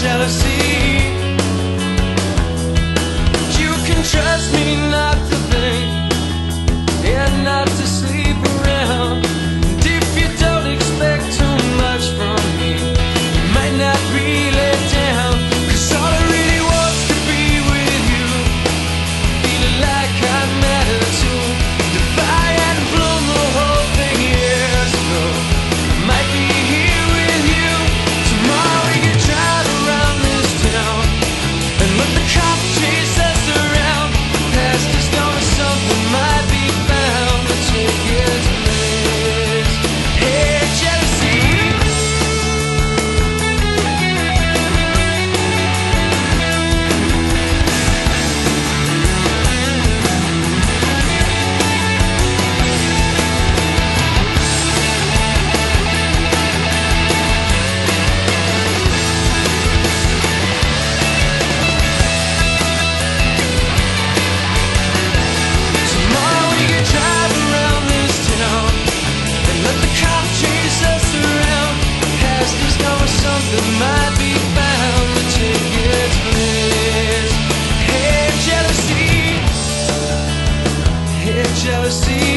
jealousy jealousy.